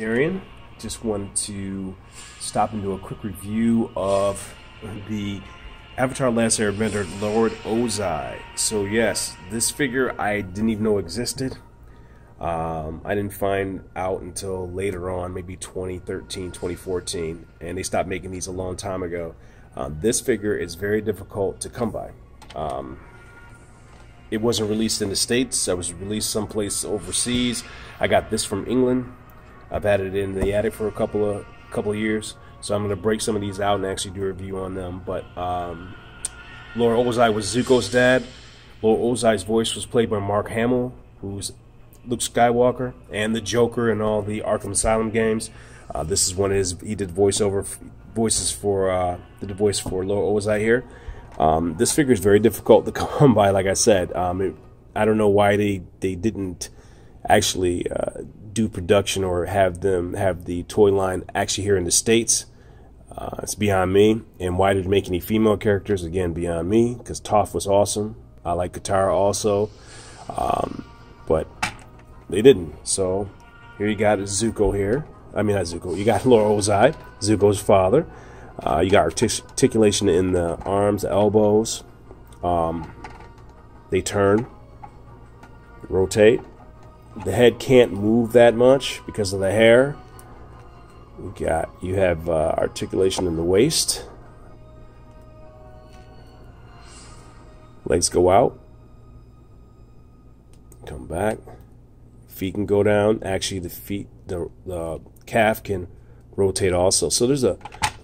Darian. Just wanted to stop and do a quick review of the Avatar Last Airbender Lord Ozai. So yes, this figure I didn't even know existed. Um, I didn't find out until later on, maybe 2013, 2014, and they stopped making these a long time ago. Uh, this figure is very difficult to come by. Um, it wasn't released in the States. I was released someplace overseas. I got this from England. I've had it in the attic for a couple of couple of years. So I'm going to break some of these out and actually do a review on them. But um, Lord Ozai was Zuko's dad. Lord Ozai's voice was played by Mark Hamill, who's Luke Skywalker, and the Joker in all the Arkham Asylum games. Uh, this is one of his. He did voiceover voices for uh, the voice for Lord Ozai here. Um, this figure is very difficult to come by. Like I said, um, it, I don't know why they they didn't actually uh, do production or have them have the toy line actually here in the states. Uh, it's beyond me. And why did they make any female characters? Again, beyond me. Because Toph was awesome. I like Katara also. Um, but they didn't. So here you got Zuko here. I mean, not Zuko. You got Lord Ozai, Zuko's father. Uh, you got artic articulation in the arms, elbows. Um, they turn, rotate. The head can't move that much because of the hair. You got you have uh, articulation in the waist. Legs go out. Come back. Feet can go down. Actually, the feet, the, the calf can rotate also. So there's a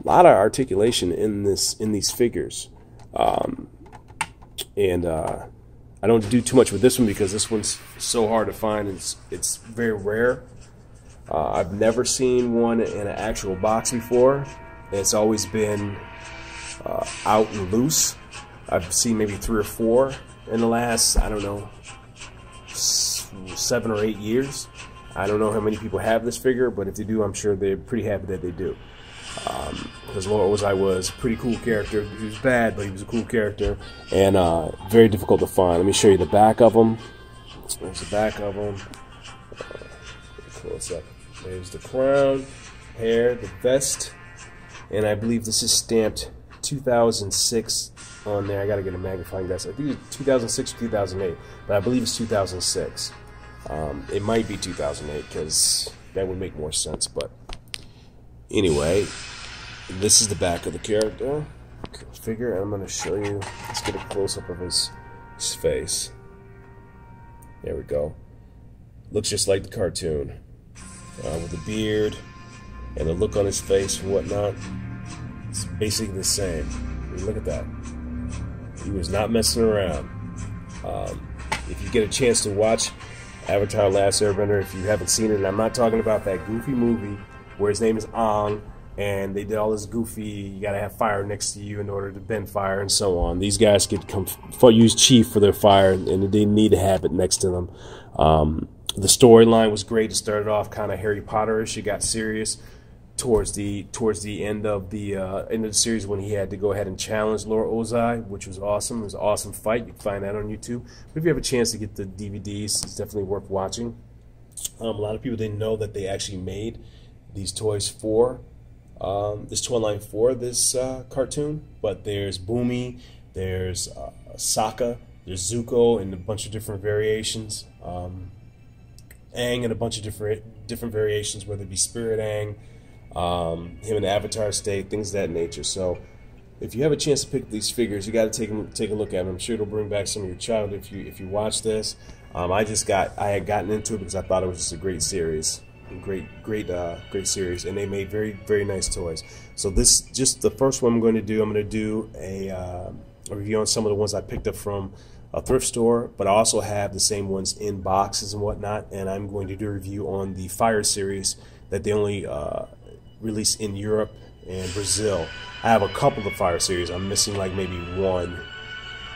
lot of articulation in this in these figures. Um, and uh, I don't do too much with this one because this one's so hard to find. It's it's very rare. Uh, I've never seen one in an actual box before. It's always been uh, out and loose. I've seen maybe three or four in the last, I don't know, seven or eight years. I don't know how many people have this figure, but if they do, I'm sure they're pretty happy that they do. Because um, Lord Ozai was a pretty cool character. He was bad, but he was a cool character. And uh, very difficult to find. Let me show you the back of him. There's the back of him. Uh, close up. There's the crown, hair, the vest, and I believe this is stamped 2006 on there. I gotta get a magnifying glass. I think it's 2006 or 2008, but I believe it's 2006. Um, it might be 2008 because that would make more sense. But anyway, this is the back of the character figure. I'm gonna show you. Let's get a close up of his, his face. There we go. Looks just like the cartoon uh, with the beard and the look on his face and whatnot. It's basically the same. I mean, look at that. He was not messing around. Um, if you get a chance to watch Avatar Last Airbender, if you haven't seen it, and I'm not talking about that goofy movie where his name is Aang and they did all this goofy, you gotta have fire next to you in order to bend fire and so on. These guys could come use chi for their fire and they need to have it next to them. Um, the storyline was great. It started off kind of Harry Potterish. It got serious towards the towards the end of the uh, end of the series when he had to go ahead and challenge Lord Ozai, which was awesome. It was an awesome fight. You can find that on YouTube. But if you have a chance to get the DVDs, it's definitely worth watching. Um, a lot of people didn't know that they actually made these toys for um, this toy line for this uh, cartoon. But there's Bumi, there's uh, Sokka, there's Zuko, and a bunch of different variations. Um, Aang and a bunch of different different variations, whether it be Spirit Aang, um, him in Avatar state, things that nature. So, if you have a chance to pick these figures, you got to take take a look at them. I'm sure it'll bring back some of your childhood if you if you watch this. Um, I just got I had gotten into it because I thought it was just a great series, great great uh, great series, and they made very very nice toys. So this just the first one I'm going to do. I'm going to do a, uh, a review on some of the ones I picked up from a thrift store, but I also have the same ones in boxes and whatnot. And I'm going to do a review on the Fire series that they only uh, release in Europe and Brazil. I have a couple of Fire series. I'm missing like maybe one,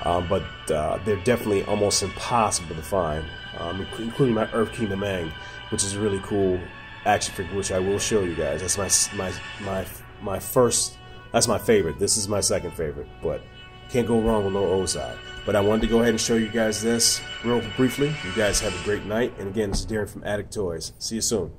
um, but uh, they're definitely almost impossible to find, um, including my Earth Kingdom Aang, which is a really cool action figure, which I will show you guys. That's my my my my first. That's my favorite. This is my second favorite, but can't go wrong with no Ozai. But I wanted to go ahead and show you guys this real briefly. You guys have a great night. And again, this is Darren from Addict Toys. See you soon.